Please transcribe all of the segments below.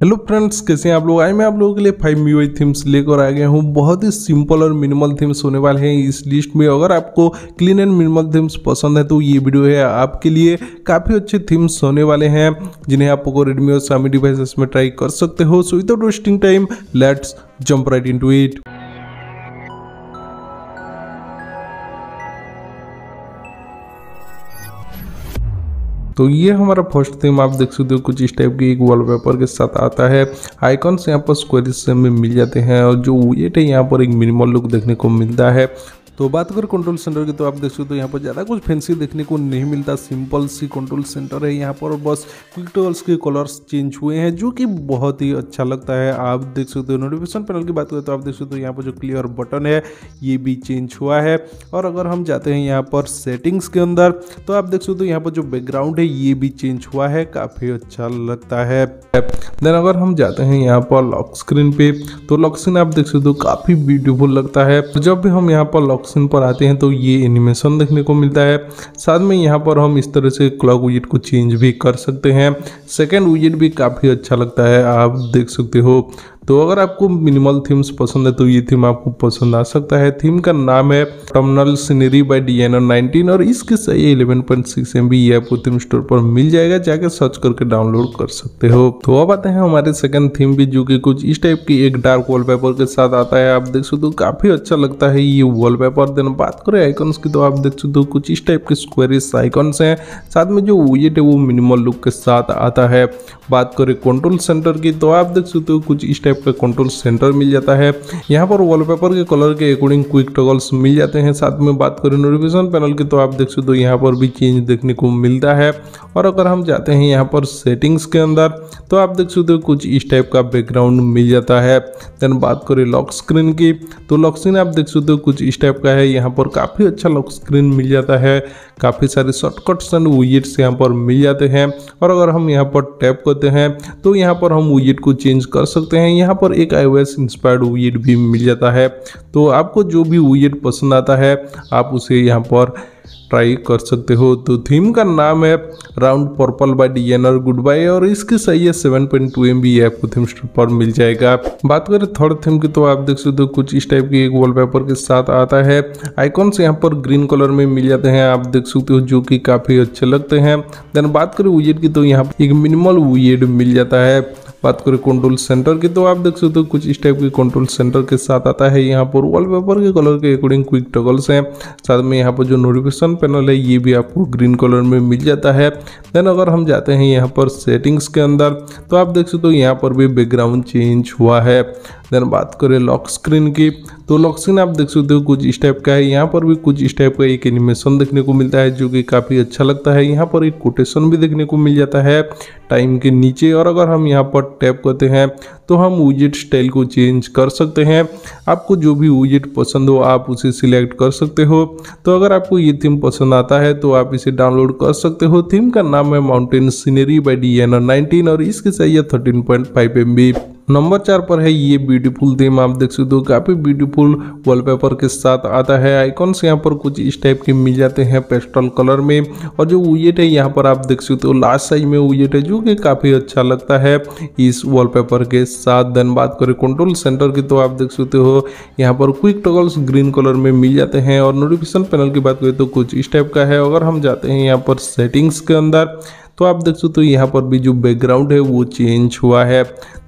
Hello friends कैसे हैं आप लोग? आए मैं आप लोगों के लिए फाइव मी थीम्स लेकर आ गया हूँ। बहुत ही सिंपल और मिनिमल थीम्स होने वाले हैं इस लिस्ट में। अगर आपको क्लीन एंड मिनिमल थीम्स पसंद है तो ये वीडियो है आपके लिए। काफ़ी अच्छे थीम्स होने वाले हैं, जिन्हें आपको रेडमी और सामी डिवाइसेस में ट्राई कर सकते हो। So without wasting time let's jump right in it तो ये हमारा फ़र्स्ट थीम आप देख सकते हो कुछ इस टाइप की एक वॉलपेपर के साथ आता है। आइकॉन्स यहाँ पर स्क्वेरिस में मिल जाते हैं और जो वेट है, यहाँ पर एक मिनिमल लुक देखने को मिलता है। तो बात करें कंट्रोल सेंटर की तो आप देख सकते हो यहाँ पर ज़्यादा कुछ फैंसी देखने को नहीं मिलता सिंपल सी कंट्रोल सेंटर है यहाँ पर बस क्विक टॉल्स के कलर्स चेंज हुए हैं, जो कि बहुत ही अच्छा लगता है। आप देख सकते हो नोटिफिकेशन पैनल की बात करें तो आप देख सकते हो यहाँ पर जो क्लियर बटन है, ये भी चेंज हुआ है। और अगर हम जाते हैं यहाँ पर सेटिंग्स के अंदर तो आप देख सकते हो यहाँ पर जो बैकग्राउंड है, ये भी चेंज हुआ है, काफ़ी अच्छा लगता है। देन अगर हम जाते हैं यहाँ पर लॉक स्क्रीन पे तो लॉक स्क्रीन आप देख सकते हो काफ़ी ब्यूटीफुल लगता है। जब भी हम यहाँ पर लॉक ऑप्शन पर आते हैं तो ये एनिमेशन देखने को मिलता है। साथ में यहाँ पर हम इस तरह से क्लॉक विज़िट को चेंज भी कर सकते हैं। सेकेंड विज़िट भी काफ़ी अच्छा लगता है, आप देख सकते हो। तो अगर आपको मिनिमल थीम्स पसंद है तो ये थीम आपको पसंद आ सकता है। थीम का नाम है terminal scenery by D N और इसके सही eleven point six M B आपको थीम स्टोर पर मिल जाएगा, जाके सर्च करके डाउनलोड कर सकते हो। तो अब आते हैं हमारे सेकंड थीम भी, जो कि कुछ इस टाइप की एक डार्क वॉलपेपर के साथ आता है। आप देख सकते हो, काफ़ी अच्छा लगता है ये वॉलपेपर देन बात करें आइकॉन्स की तो आप देख सकते हो कुछ इस टाइप के स्क्वेरिस आइकॉन्स हैं। साथ में जो वेट है, वो मिनिमल लुक के साथ आता है। बात करें कंट्रोल सेंटर की तो आप देख सकते हो कुछ इस का कंट्रोल सेंटर मिल जाता है। यहाँ पर वॉलपेपर के कलर के अकॉर्डिंग क्विक टॉगल्स मिल जाते हैं। साथ में बात करें नोटिफिकेशन पैनल की तो आप देख सकते हो यहाँ पर भी चेंज देखने को मिलता है। और अगर हम जाते हैं यहाँ पर सेटिंग्स के अंदर तो आप देख सकते हो कुछ इस टाइप का बैकग्राउंड मिल जाता है। देन बात करें लॉक स्क्रीन की तो लॉक स्क्रीन आप देख सकते हो कुछ इस टाइप का है। यहाँ पर काफ़ी अच्छा लॉक स्क्रीन मिल जाता है। काफ़ी सारे शॉर्टकट्स एंड विजिट्स यहाँ पर मिल जाते हैं। और अगर हम यहाँ पर टैप करते हैं तो यहाँ पर हम विज़िट को चेंज कर सकते हैं। यहाँ पर एक आई इंस्पायर्ड विज़िट भी मिल जाता है। तो आपको जो भी विज़िट पसंद आता है, आप उसे यहाँ पर ट्राई कर सकते हो। तो थीम का नाम है round purple by designer good bye और इसकी सही है seven point two M B आपको थीम स्टोर पर मिल जाएगा। बात करें थर्ड थीम की तो आप देख सकते हो कुछ इस टाइप की एक वॉलपेपर के साथ आता है। आइकॉन्स यहाँ पर ग्रीन कलर में मिल जाते हैं, आप देख सकते हो, जो कि काफ़ी अच्छे लगते हैं। देन बात करें विजेट की तो यहाँ एक मिनिमल विजेट मिल जाता है। बात करें कंट्रोल सेंटर की तो आप देख सकते हो कुछ इस टाइप के कंट्रोल सेंटर के साथ आता है। यहाँ पर वॉलपेपर के कलर के अकॉर्डिंग क्विक टगल्स हैं। साथ में यहाँ पर जो नोटिफिकेशन पैनल है, ये भी आपको ग्रीन कलर में मिल जाता है। देन अगर हम जाते हैं यहाँ पर सेटिंग्स के अंदर तो आप देख सकते हो यहाँ पर भी बैकग्राउंड चेंज हुआ है। देन बात करें लॉक स्क्रीन की तो लॉक स्क्रीन आप देख सकते हो कुछ इस टाइप का है। यहाँ पर भी कुछ इस टाइप का एक एनिमेशन देखने को मिलता है, जो कि काफ़ी अच्छा लगता है। यहाँ पर एक कोटेशन भी देखने को मिल जाता है टाइम के नीचे। और अगर हम यहाँ पर टैप करते हैं तो हम विज़िट स्टाइल को चेंज कर सकते हैं। आपको जो भी विज़िट पसंद हो, आप उसे सिलेक्ट कर सकते हो। तो अगर आपको ये थीम पसंद आता है तो आप इसे डाउनलोड कर सकते हो। थीम का नाम है mountain scenery by D N और इसकी सही है thirteen point five M B number चार पर है ये ब्यूटीफुल थीम आप देख सकते हो, काफ़ी ब्यूटीफुल वॉलपेपर के साथ आता है। आइकॉन्स यहाँ पर कुछ इस टाइप के मिल जाते हैं पेस्टल कलर में। और जो उजेट है यहाँ पर आप देख सकते हो लास्ट साइज़ में उजेट है, जो कि काफ़ी अच्छा लगता है इस वॉलपेपर के साथ। देन बात करें कंट्रोल सेंटर की तो आप देख सकते हो, यहाँ पर क्विक टॉगल्स ग्रीन कलर में मिल जाते हैं। और नोटिफिकेशन पैनल की बात करें तो कुछ इस टाइप का है। अगर हम जाते हैं यहाँ पर सेटिंग्स के अंदर तो आप देख सकते हो यहाँ पर भी जो बैकग्राउंड है वो चेंज हुआ है।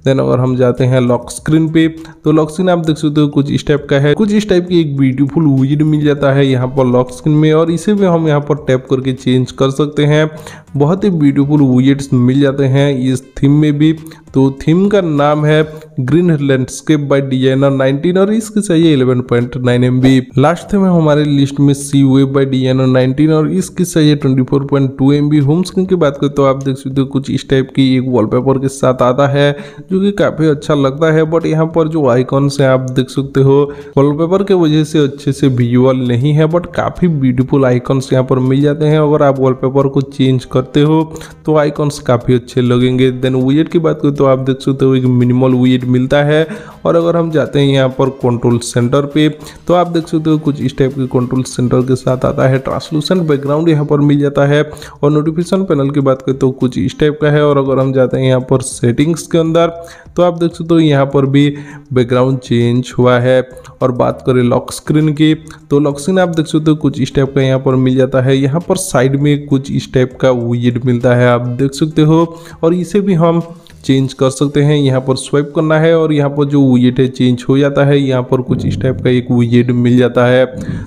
देन अगर हम जाते हैं लॉक स्क्रीन पे तो लॉक स्क्रीन आप देख सकते हो कुछ इस टाइप का है। कुछ इस टाइप की एक ब्यूटीफुल विज़िट मिल जाता है यहाँ पर लॉक स्क्रीन में और इसे भी हम यहाँ पर टैप करके चेंज कर सकते हैं। बहुत ही ब्यूटीफुल विजिट्स मिल जाते हैं इस थीम में भी। तो थीम का नाम है ग्रीन लैंडस्केप बाय डिज़ाइनर 19 और इसकी है 11.9 एमबी लास्ट थीम है हमारे लिस्ट में सी वेब बाय डिज़ाइनर 19 और इसकी है 24.2 एमबी होम स्क्रीन की बात करें तो आप देख सकते हो कुछ इस टाइप की एक वॉलपेपर के साथ आता है, जो कि काफ़ी अच्छा लगता है बट यहाँ पर जो आइकॉन्स हैं, आप देख सकते हो वॉलपेपर के वजह से अच्छे से विजुअल नहीं है बट काफ़ी ब्यूटीफुल आइकॉन्स यहाँ पर मिल जाते हैं। अगर आप वॉलपेपर को चेंज करते हो तो आइकॉन्स काफ़ी अच्छे लगेंगे। देन विजेट की बात करें तो तो आप देख सकते हो एक मिनिमल वीड मिलता है। और अगर हम जाते हैं यहाँ पर कंट्रोल सेंटर पे तो आप देख सकते हो कुछ इस टाइप के कंट्रोल सेंटर के साथ आता है। ट्रांसलूसेंट बैकग्राउंड यहाँ पर मिल जाता है। और नोटिफिकेशन पैनल की बात करें तो कुछ इस टाइप का है। और अगर हम जाते हैं यहाँ पर सेटिंग्स के अंदर तो आप देख सकते हो यहाँ पर भी बैकग्राउंड चेंज हुआ है। और बात करें लॉक स्क्रीन की तो लॉक स्क्रीन आप देख सकते हो कुछ इस टाइप का यहाँ पर मिल जाता है। यहाँ पर साइड में कुछ इस टाइप का वीड मिलता है, आप देख सकते हो। और इसे भी हम चेंज कर सकते हैं। यहाँ पर स्वाइप करना है और यहाँ पर जो विजेट है चेंज हो जाता है। यहाँ पर कुछ इस टाइप का एक विजेट मिल जाता है।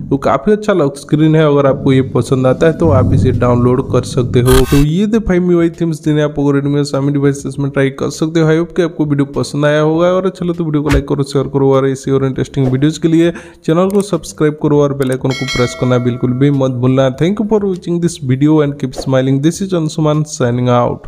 तो काफ़ी अच्छा लॉक स्क्रीन है। अगर आपको ये पसंद आता है तो आप इसे डाउनलोड कर सकते हो। तो ये थे फाइव मी थीम्स जिन्हें आप रेडमी सामी डिवाइसेस में ट्राई कर सकते हो। आई कि आपको वीडियो पसंद आया होगा और अच्छा तो वीडियो को लाइक करो शेयर करो और ऐसी और इंटरेस्टिंग वीडियोज़ के लिए चैनल को सब्सक्राइब करो और बेलाइकन को प्रेस करना बिल्कुल भी मत भूलना। Thank you for watching this video and keep smiling this is Anshuman signing out